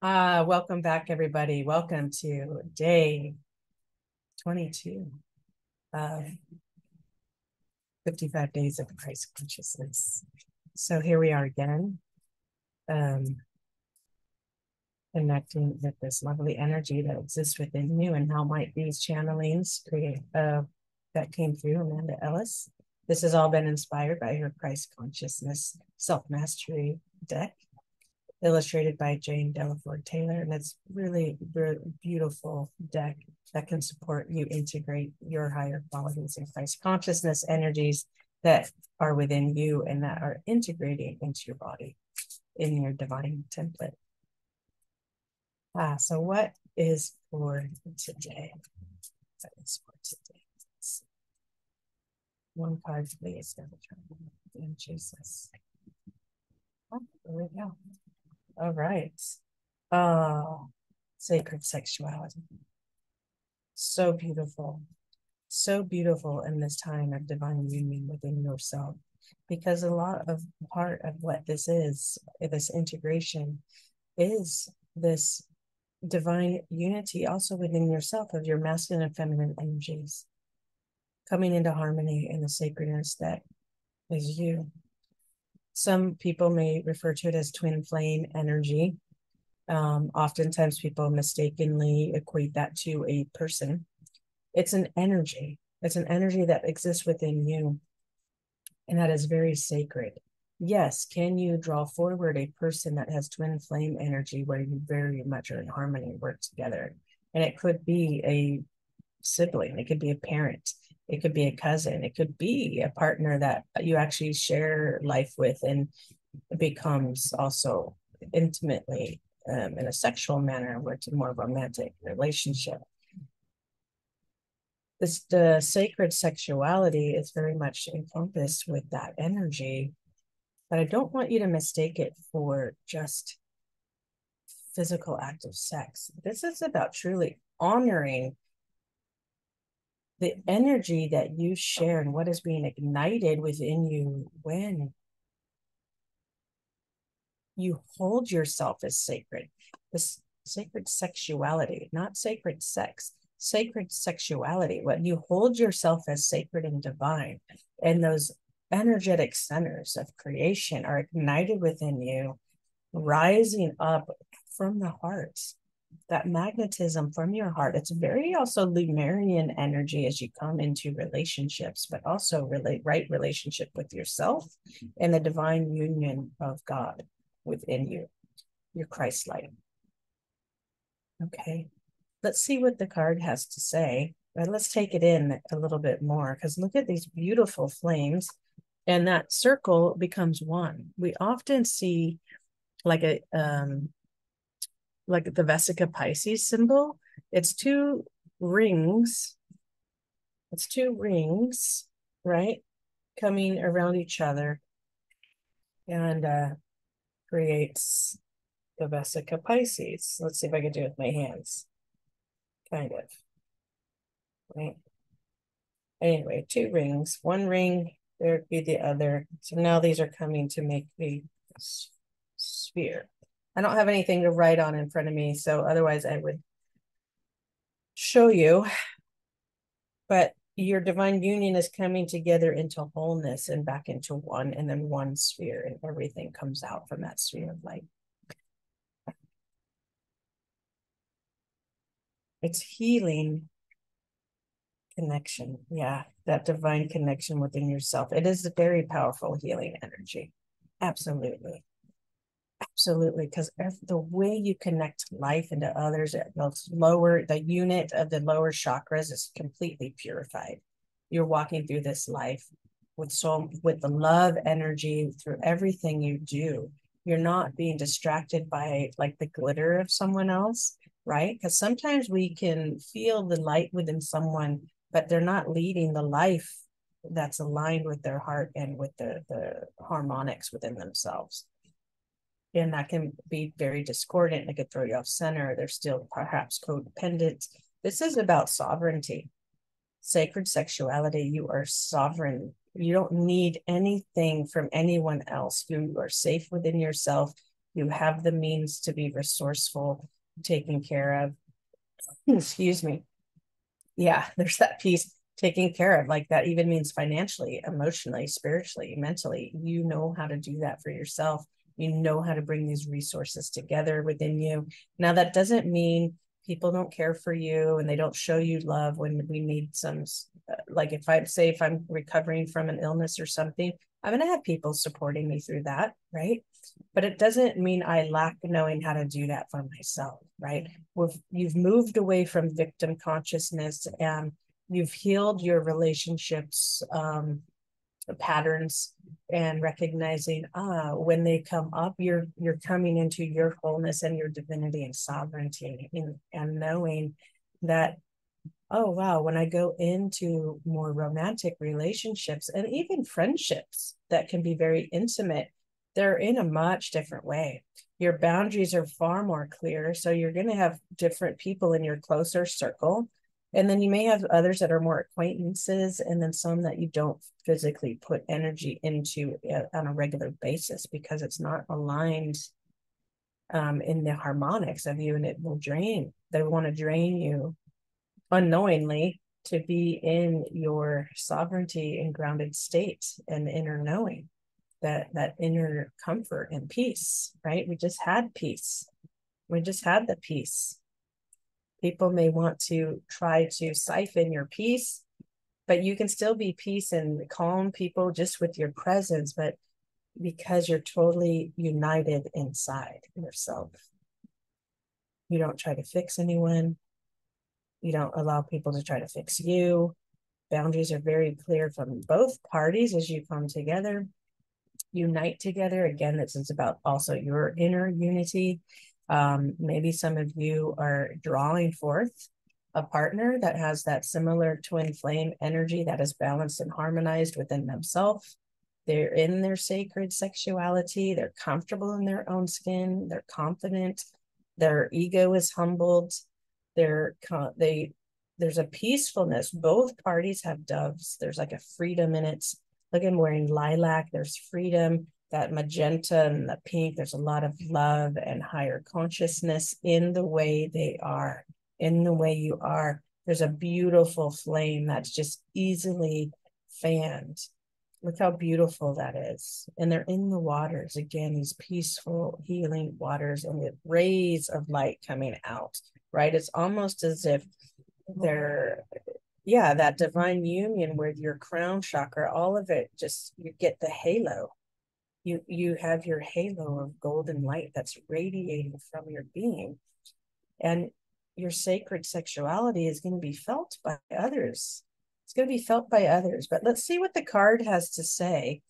Uh, welcome back, everybody. Welcome to day 22 of 55 days of Christ consciousness. So here we are again, um, connecting with this lovely energy that exists within you and how might these channelings create uh, that came through Amanda Ellis. This has all been inspired by her Christ consciousness self-mastery deck illustrated by Jane Delaford Taylor. And it's really, really beautiful deck that can support you integrate your higher qualities in Christ consciousness energies that are within you and that are integrating into your body in your divine template. Ah, so what is for today? What is for today? One card, please. In Jesus. Oh, there we go. All right. Oh, sacred sexuality. So beautiful. So beautiful in this time of divine union within yourself. Because a lot of part of what this is, this integration, is this divine unity also within yourself of your masculine and feminine energies coming into harmony in the sacredness that is you. Some people may refer to it as twin flame energy. Um, oftentimes, people mistakenly equate that to a person. It's an energy, it's an energy that exists within you, and that is very sacred. Yes, can you draw forward a person that has twin flame energy where you very much are in harmony, work together? And it could be a sibling, it could be a parent, it could be a cousin. It could be a partner that you actually share life with and becomes also intimately um, in a sexual manner where it's a more romantic relationship. This the sacred sexuality is very much encompassed with that energy, but I don't want you to mistake it for just physical act of sex. This is about truly honoring the energy that you share and what is being ignited within you when you hold yourself as sacred. This sacred sexuality not sacred sex sacred sexuality. When you hold yourself as sacred and divine and those energetic centers of creation are ignited within you rising up from the heart that magnetism from your heart. It's very also Lemurian energy as you come into relationships, but also relate right relationship with yourself and the divine union of God within you, your Christ light. Okay, let's see what the card has to say. But let's take it in a little bit more because look at these beautiful flames, and that circle becomes one. We often see like a um like the Vesica Pisces symbol. It's two rings. It's two rings, right? Coming around each other and uh, creates the Vesica Pisces. Let's see if I can do it with my hands. Kind of. Right. Anyway, two rings. One ring, there would be the other. So now these are coming to make the sphere. I don't have anything to write on in front of me, so otherwise I would show you. But your divine union is coming together into wholeness and back into one, and then one sphere, and everything comes out from that sphere of light. It's healing connection. Yeah, that divine connection within yourself. It is a very powerful healing energy. Absolutely. Absolutely, because the way you connect life into others, eh, the lower the unit of the lower chakras is completely purified. You're walking through this life with so with the love energy through everything you do. You're not being distracted by like the glitter of someone else, right? Because sometimes we can feel the light within someone, but they're not leading the life that's aligned with their heart and with the the harmonics within themselves and that can be very discordant. It could throw you off center. They're still perhaps codependent. This is about sovereignty, sacred sexuality. You are sovereign. You don't need anything from anyone else. You are safe within yourself. You have the means to be resourceful, taken care of. Excuse me. Yeah, there's that piece taking care of. Like that even means financially, emotionally, spiritually, mentally. You know how to do that for yourself. You know how to bring these resources together within you. Now, that doesn't mean people don't care for you and they don't show you love when we need some uh, like if i say if i'm recovering from an illness or something i'm going to have people supporting me through that right but it doesn't mean i lack knowing how to do that for myself right We've, you've moved away from victim consciousness and you've healed your relationships um, patterns and recognizing ah when they come up you're you're coming into your wholeness and your divinity and sovereignty and, and knowing that oh wow when i go into more romantic relationships and even friendships that can be very intimate they're in a much different way. Your boundaries are far more clear so you're going to have different people in your closer circle and then you may have others that are more acquaintances, and then some that you don't physically put energy into uh, on a regular basis because it's not aligned um, in the harmonics of you, and it will drain. They want to drain you unknowingly to be in your sovereignty and grounded state and inner knowing that that inner comfort and peace right we just had peace we just had the peace People may want to try to siphon your peace, but you can still be peace and calm people just with your presence, but because you're totally united inside yourself. You don't try to fix anyone. You don't allow people to try to fix you. Boundaries are very clear from both parties as you come together, unite together. Again, this is about also your inner unity um, maybe some of you are drawing forth a partner that has that similar twin flame energy that is balanced and harmonized within themselves. They're in their sacred sexuality, they're comfortable in their own skin, they're confident, their ego is humbled, they're they there's a peacefulness. Both parties have doves. There's like a freedom in it. Look, I'm wearing lilac. There's freedom that magenta and the pink, there's a lot of love and higher consciousness in the way they are, in the way you are. There's a beautiful flame that's just easily fanned. Look how beautiful that is. And they're in the waters. Again, these peaceful, healing waters and the rays of light coming out, right? It's almost as if they're, yeah, that divine union with your crown chakra, all of it just, you get the halo you you have your halo of golden light that's radiating from your being. And your sacred sexuality is going to be felt by others. It's going to be felt by others. But let's see what the card has to say.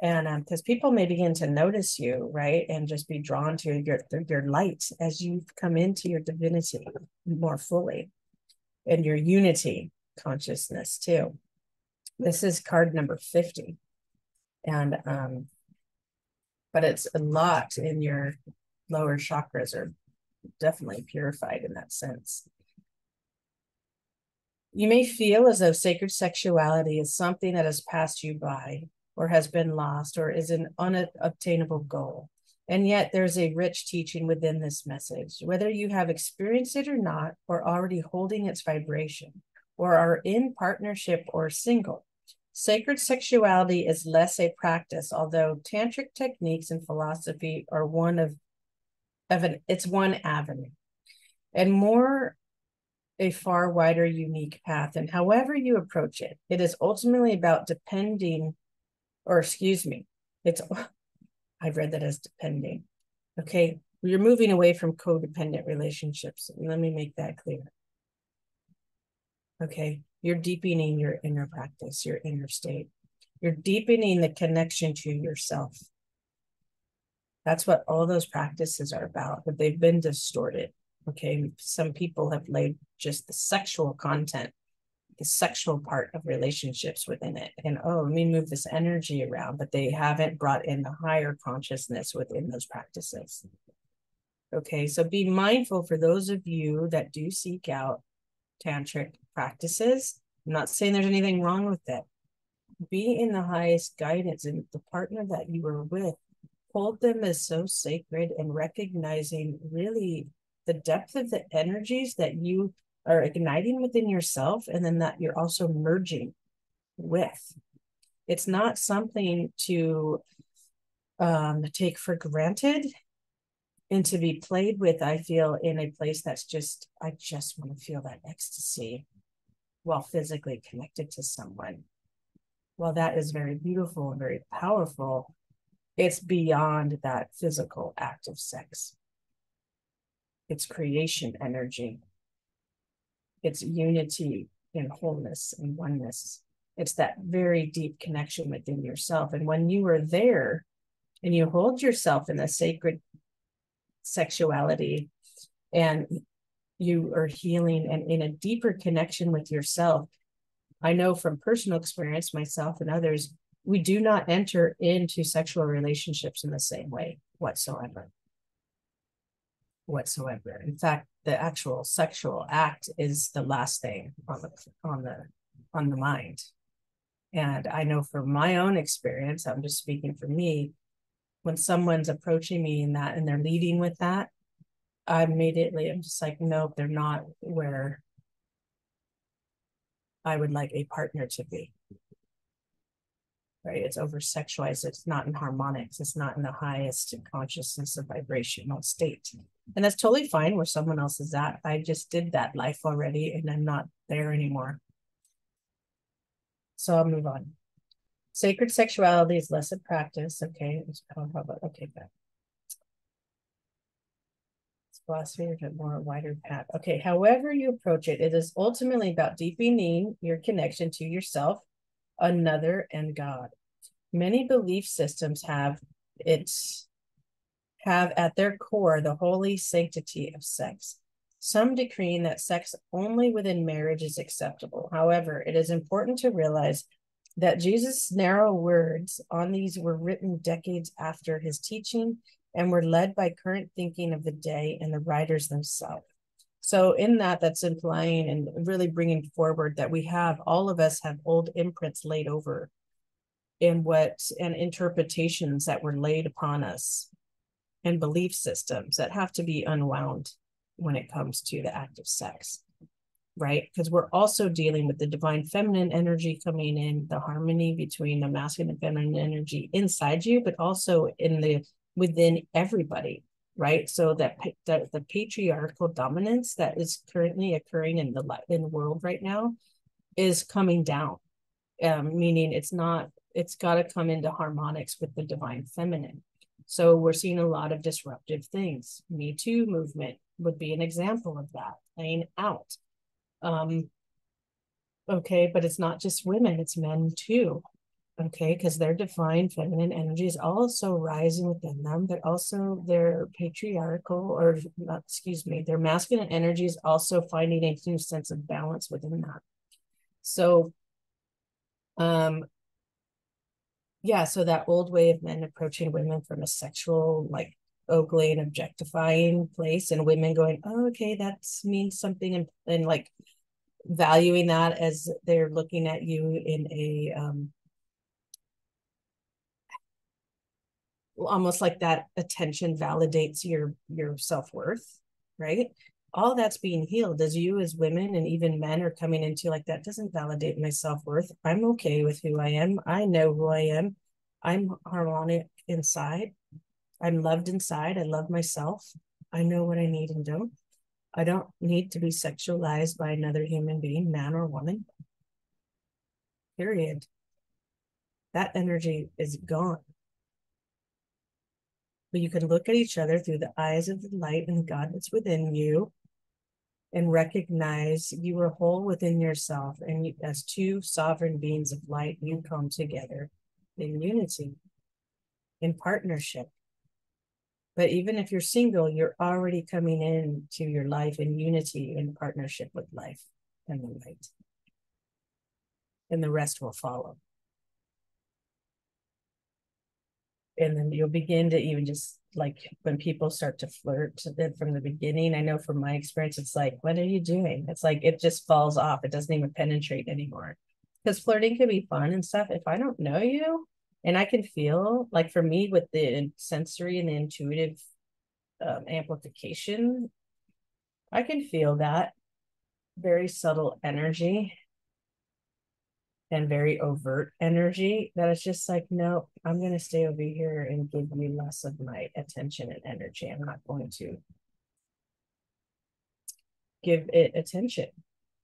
And because um, people may begin to notice you right and just be drawn to your your light as you come into your divinity more fully. And your unity consciousness too. This is card number 50 and um but it's a lot in your lower chakras are definitely purified in that sense. You may feel as though sacred sexuality is something that has passed you by or has been lost or is an unobtainable goal. And yet there's a rich teaching within this message. Whether you have experienced it or not, or already holding its vibration, or are in partnership or single, Sacred sexuality is less a practice, although tantric techniques and philosophy are one of, of an it's one avenue, and more a far wider, unique path. And however you approach it, it is ultimately about depending, or excuse me, it's I've read that as depending. Okay, you're moving away from codependent relationships. Let me make that clear. Okay, you're deepening your inner practice, your inner state. You're deepening the connection to yourself. That's what all those practices are about, but they've been distorted. Okay. Some people have laid just the sexual content, the sexual part of relationships within it. And oh, let me move this energy around, but they haven't brought in the higher consciousness within those practices. Okay. So be mindful for those of you that do seek out tantric practices. I'm not saying there's anything wrong with it. Be in the highest guidance and the partner that you are with hold them as so sacred and recognizing really the depth of the energies that you are igniting within yourself and then that you're also merging with. It's not something to um, take for granted and to be played with, I feel, in a place that's just, I just want to feel that ecstasy while physically connected to someone. While that is very beautiful and very powerful, it's beyond that physical act of sex. It's creation energy. It's unity and wholeness and oneness. It's that very deep connection within yourself. And when you are there and you hold yourself in the sacred sexuality and you are healing and in a deeper connection with yourself. I know from personal experience, myself and others, we do not enter into sexual relationships in the same way whatsoever. Whatsoever. In fact, the actual sexual act is the last thing on the on the on the mind. And I know from my own experience, I'm just speaking for me, when someone's approaching me in that and they're leading with that, I immediately I'm just like, nope, they're not where I would like a partner to be. Right? It's over sexualized, it's not in harmonics, it's not in the highest consciousness of vibrational state. And that's totally fine where someone else is at. I just did that life already and I'm not there anymore. So I'll move on. Sacred sexuality is less a practice. Okay. Okay, good. Philosophy or more wider path. Okay, however you approach it, it is ultimately about deepening your connection to yourself, another, and God. Many belief systems have its have at their core the holy sanctity of sex. Some decreeing that sex only within marriage is acceptable. However, it is important to realize that Jesus' narrow words on these were written decades after his teaching and were led by current thinking of the day and the writers themselves. So, in that, that's implying and really bringing forward that we have all of us have old imprints laid over in what and interpretations that were laid upon us and belief systems that have to be unwound when it comes to the act of sex right? Because we're also dealing with the divine feminine energy coming in, the harmony between the masculine and feminine energy inside you, but also in the within everybody, right? So that the, patriarchal dominance that is currently occurring in the in the world right now is coming down, um, meaning it's not. It's got to come into harmonics with the divine feminine. So we're seeing a lot of disruptive things. Me Too movement would be an example of that, playing out um, okay, but it's not just women, it's men too. Okay, because their divine feminine energy is also rising within them, but also their patriarchal or not, excuse me, their masculine energy is also finding a new sense of balance within that. So um yeah, so that old way of men approaching women from a sexual like ugly and objectifying place and women going oh okay that means something and, and like valuing that as they're looking at you in a um almost like that attention validates your your self-worth right all that's being healed as you as women and even men are coming into like that doesn't validate my self-worth i'm okay with who i am i know who i am i'm harmonic inside I'm loved inside. I love myself. I know what I need and don't. I don't need to be sexualized by another human being, man or woman. Period. That energy is gone. But you can look at each other through the eyes of the light and God that's within you and recognize you are whole within yourself. And you, as two sovereign beings of light, you come together in unity, in partnership but even if you're single, you're already coming into your life in unity in partnership with life and the light. And the rest will follow. And then you'll begin to even just like when people start to flirt Then from the beginning. I know from my experience, it's like, what are you doing? It's like it just falls off. It doesn't even penetrate anymore. Because flirting can be fun and stuff. If I don't know you, And I can feel like for me with the sensory and the intuitive um, amplification, I can feel that very subtle energy and very overt energy that it's just like, no, I'm going to stay over here and give you less of my attention and energy. I'm not going to give it attention,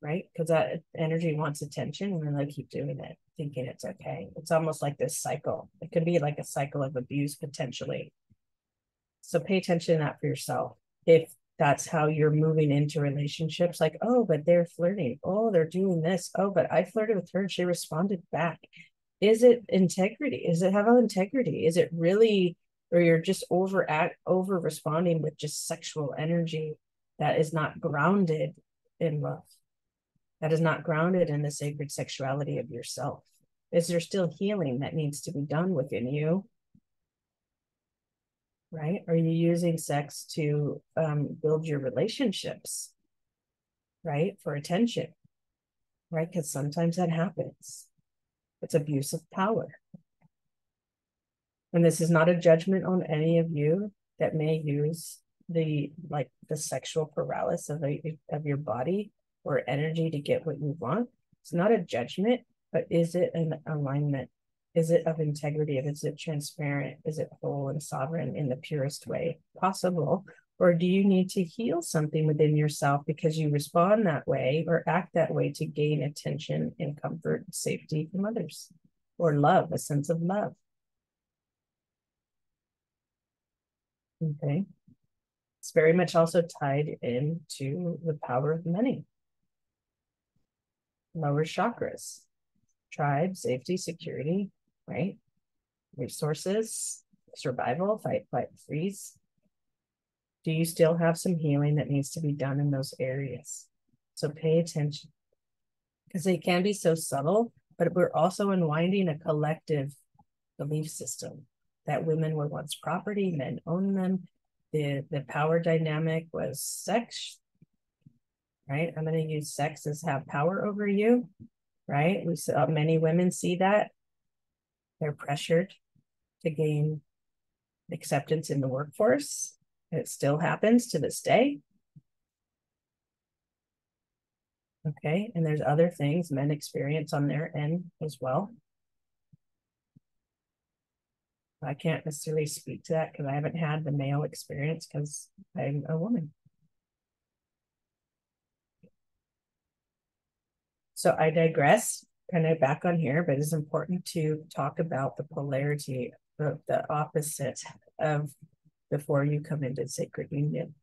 right? Because that energy wants attention and then they keep doing it, thinking it's okay. It's almost like this cycle. It could be like a cycle of abuse potentially. So pay attention to that for yourself. If that's how you're moving into relationships, like, oh, but they're flirting. Oh, they're doing this. Oh, but I flirted with her and she responded back. Is it integrity? Is it have integrity? Is it really, or you're just over at over responding with just sexual energy that is not grounded in love? That is not grounded in the sacred sexuality of yourself. Is there still healing that needs to be done within you? Right? Are you using sex to um, build your relationships, right? For attention, right? Because sometimes that happens. It's abuse of power. And this is not a judgment on any of you that may use the like the sexual paralysis of, a, of your body or energy to get what you want. It's not a judgment, but is it an alignment is it of integrity? Is it transparent? Is it whole and sovereign in the purest way possible? Or do you need to heal something within yourself because you respond that way or act that way to gain attention and comfort and safety from others? Or love, a sense of love. Okay. It's very much also tied into the power of many. Lower chakras, tribe, safety, security, right? Resources, survival, fight, flight, freeze. Do you still have some healing that needs to be done in those areas? So pay attention because they can be so subtle, but we're also unwinding a collective belief system that women were once property, men own them. The, the power dynamic was sex, right? I'm going to use sex as have power over you, right? We saw many women see that they're pressured to gain acceptance in the workforce. It still happens to this day. Okay, and there's other things men experience on their end as well. I can't necessarily speak to that because I haven't had the male experience because I'm a woman. So I digress kind of back on here, but it's important to talk about the polarity of the opposite of before you come into sacred union.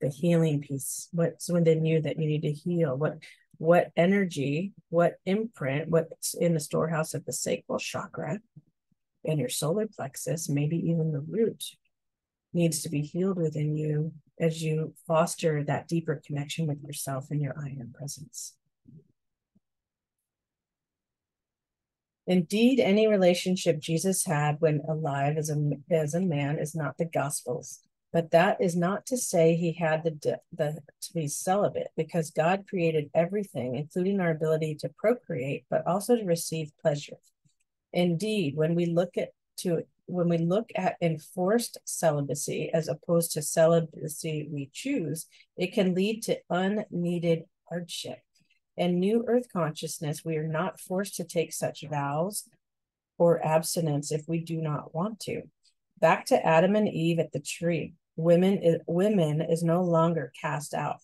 The healing piece, what's within you that you need to heal, what what energy, what imprint, what's in the storehouse of the sacral chakra and your solar plexus, maybe even the root, needs to be healed within you as you foster that deeper connection with yourself and your I am presence. Indeed, any relationship Jesus had when alive as a, as a man is not the Gospels. But that is not to say he had the, the to be celibate, because God created everything, including our ability to procreate, but also to receive pleasure. Indeed, when we look at to when we look at enforced celibacy as opposed to celibacy we choose, it can lead to unneeded hardship. In new earth consciousness, we are not forced to take such vows or abstinence if we do not want to. Back to Adam and Eve at the tree. Women is, women is no longer cast out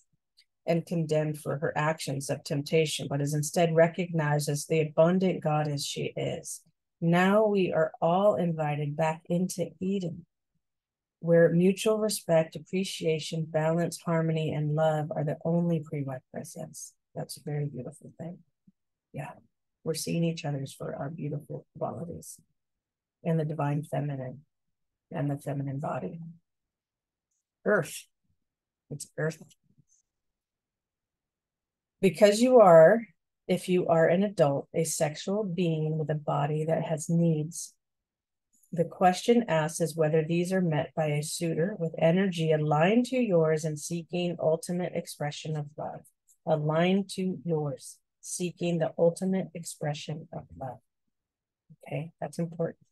and condemned for her actions of temptation, but is instead recognized as the abundant goddess she is. Now we are all invited back into Eden, where mutual respect, appreciation, balance, harmony, and love are the only prerequisites. That's a very beautiful thing. Yeah. We're seeing each other's for our beautiful qualities and the divine feminine and the feminine body. Earth. It's earth. Because you are, if you are an adult, a sexual being with a body that has needs, the question asked is whether these are met by a suitor with energy aligned to yours and seeking ultimate expression of love aligned to yours, seeking the ultimate expression of love. Okay, that's important.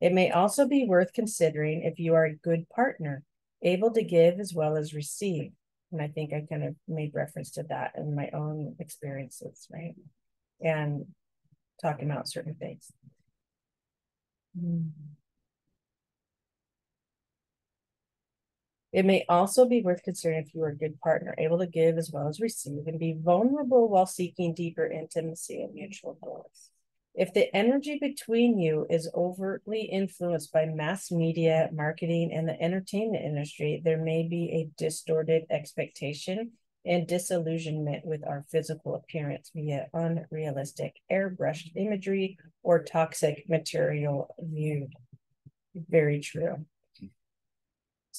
It may also be worth considering if you are a good partner, able to give as well as receive. And I think I kind of made reference to that in my own experiences, right? And talking about certain things. Mm. It may also be worth considering if you are a good partner, able to give as well as receive, and be vulnerable while seeking deeper intimacy and mutual growth. If the energy between you is overtly influenced by mass media, marketing, and the entertainment industry, there may be a distorted expectation and disillusionment with our physical appearance via unrealistic, airbrushed imagery or toxic material viewed. Very true.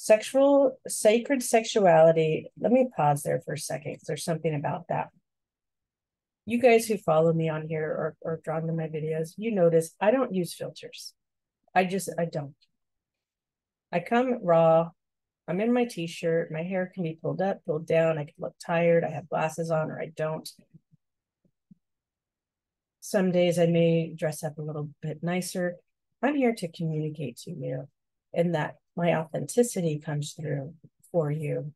Sexual, sacred sexuality. Let me pause there for a second there's something about that you guys who follow me on here or, or drawn to my videos, you notice I don't use filters. I just, I don't. I come raw. I'm in my t-shirt. My hair can be pulled up, pulled down. I can look tired. I have glasses on or I don't. Some days I may dress up a little bit nicer. I'm here to communicate to you and that my authenticity comes through for you,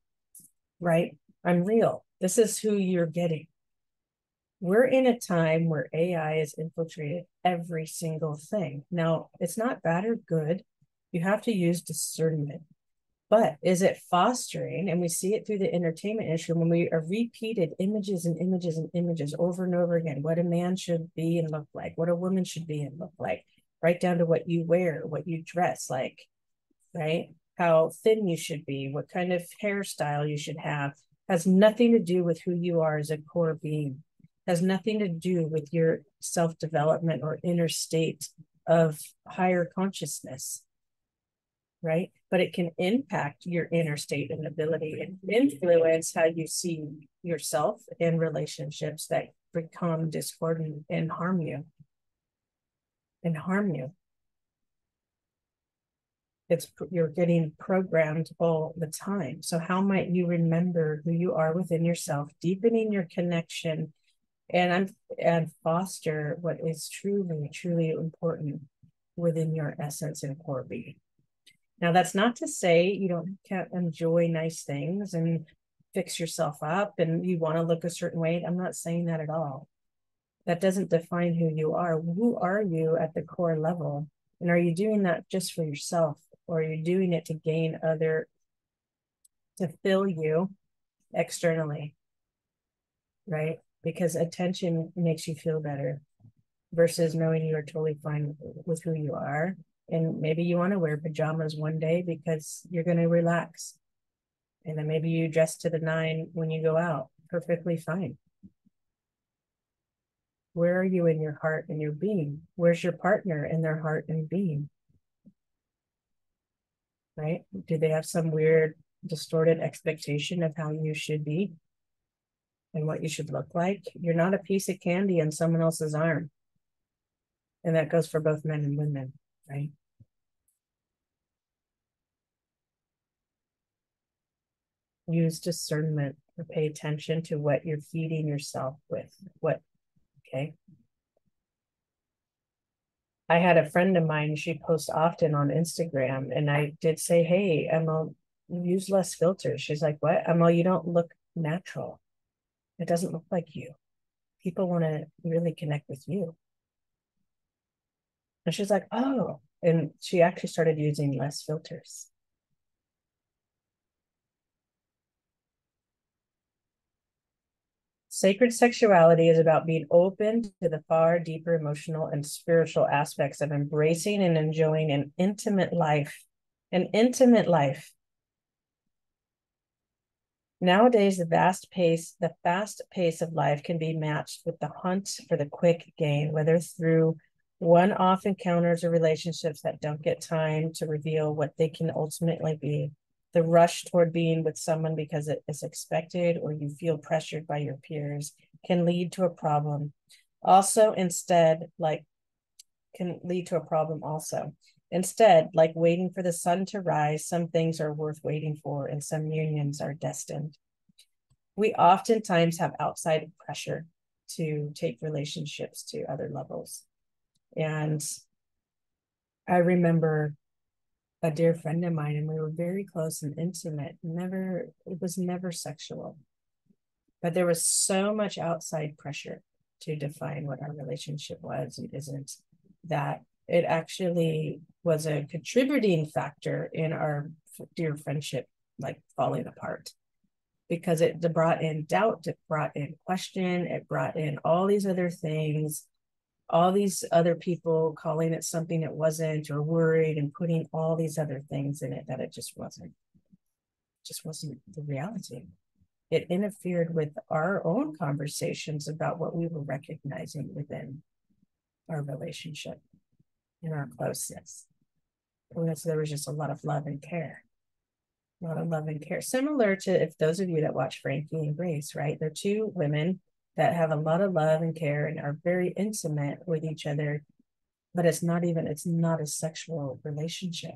right? I'm real. This is who you're getting we're in a time where AI has infiltrated every single thing. Now, it's not bad or good. You have to use discernment. But is it fostering? And we see it through the entertainment industry when we are repeated images and images and images over and over again what a man should be and look like, what a woman should be and look like, right down to what you wear, what you dress like, right? How thin you should be, what kind of hairstyle you should have, has nothing to do with who you are as a core being has nothing to do with your self development or inner state of higher consciousness, right? But it can impact your inner state and ability and influence how you see yourself in relationships that become discordant and harm you. And harm you. It's you're getting programmed all the time. So how might you remember who you are within yourself, deepening your connection and and foster what is truly, truly important within your essence and core being. Now, that's not to say you don't can't enjoy nice things and fix yourself up and you want to look a certain way. I'm not saying that at all. That doesn't define who you are. Who are you at the core level? And are you doing that just for yourself or are you doing it to gain other, to fill you externally? Right because attention makes you feel better versus knowing you are totally fine with who you are. And maybe you want to wear pajamas one day because you're going to relax. And then maybe you dress to the nine when you go out. Perfectly fine. Where are you in your heart and your being? Where's your partner in their heart and being? Right? Do they have some weird, distorted expectation of how you should be? and what you should look like. You're not a piece of candy in someone else's arm. And that goes for both men and women, right? Use discernment or pay attention to what you're feeding yourself with. What, okay? I had a friend of mine, she posts often on Instagram, and I did say, Hey, Emma, use less filters. She's like, What? Emma, you don't look natural. It doesn't look like you. People want to really connect with you. And she's like, oh, and she actually started using less filters. Sacred sexuality is about being open to the far deeper emotional and spiritual aspects of embracing and enjoying an intimate life, an intimate life Nowadays, the vast pace, the fast pace of life can be matched with the hunt for the quick gain, whether through one-off encounters or relationships that don't get time to reveal what they can ultimately be. The rush toward being with someone because it is expected or you feel pressured by your peers can lead to a problem. Also, instead, like can lead to a problem also. Instead, like waiting for the sun to rise, some things are worth waiting for and some unions are destined. We oftentimes have outside pressure to take relationships to other levels. And I remember a dear friend of mine, and we were very close and intimate. Never, it was never sexual, but there was so much outside pressure to define what our relationship was and isn't that it actually was a contributing factor in our dear friendship like falling apart because it brought in doubt it brought in question it brought in all these other things all these other people calling it something it wasn't or worried and putting all these other things in it that it just wasn't. Just wasn't the reality. It interfered with our own conversations about what we were recognizing within our relationship and our closeness. So there was just a lot of love and care. A lot of love and care. Similar to if those of you that watch frankie and grace right? They're two women that have a lot of love and care and are very intimate with each other but it's not even it's not a sexual relationship.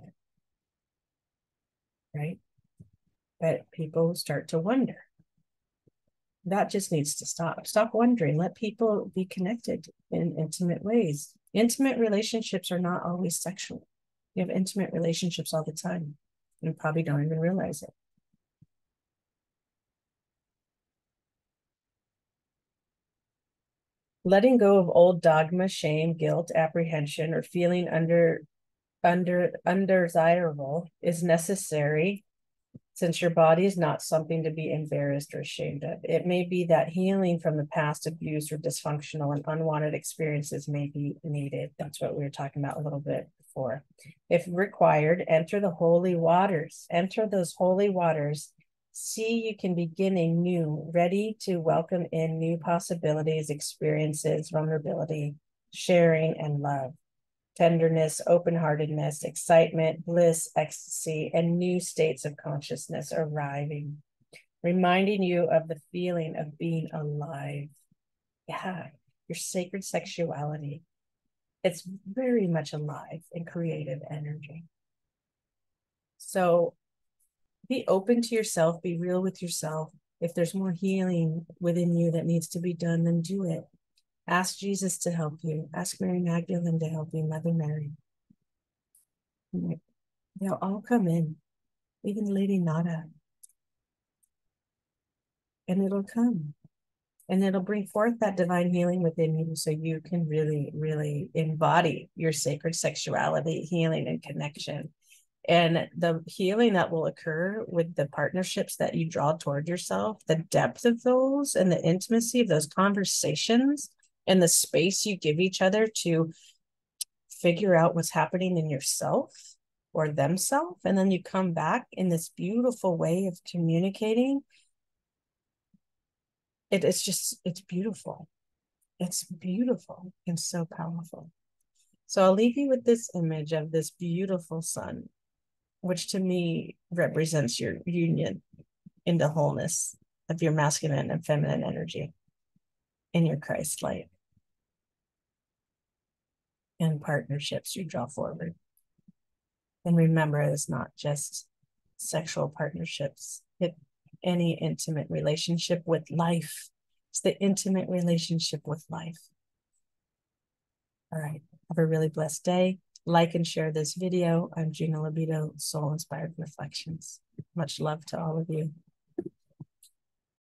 Right? But people start to wonder. That just needs to stop. Stop wondering. Let people be connected in intimate ways. Intimate relationships are not always sexual. You have intimate relationships all the time. You probably don't even realize it letting go of old dogma, shame, guilt, apprehension, or feeling under under undesirable is necessary since your body is not something to be embarrassed or ashamed of. It may be that healing from the past abuse or dysfunctional and unwanted experiences may be needed. That's what we were talking about a little bit before. If required, enter the holy waters. Enter those holy waters see you can begin a new, ready to welcome in new possibilities, experiences, vulnerability, sharing, and love, tenderness, open heartedness, excitement, bliss, ecstasy, and new states of consciousness arriving, reminding you of the feeling of being alive. Yeah, your sacred sexuality. It's very much alive and creative energy. So be open to yourself, be real with yourself. If there's more healing within you that needs to be done, then do it. Ask Jesus to help you. Ask Mary Magdalene to help you, Mother Mary. They'll all come in, even Lady Nada. And it'll come. And it'll bring forth that divine healing within you so you can really, really embody your sacred sexuality, healing, and connection and the healing that will occur with the partnerships that you draw toward yourself the depth of those and the intimacy of those conversations and the space you give each other to figure out what's happening in yourself or themselves and then you come back in this beautiful way of communicating. It, it's just it's beautiful. It's beautiful and so powerful. So I'll leave you with this image of this beautiful sun which to me represents your union into wholeness of your masculine and feminine energy in your Christ light and partnerships you draw forward. And remember, it's not just sexual partnerships, it any intimate relationship with life. It's the intimate relationship with life. All right. Have a really blessed day like and share this video. I'm Gina Lobito, Soul Inspired Reflections. Much love to all of you.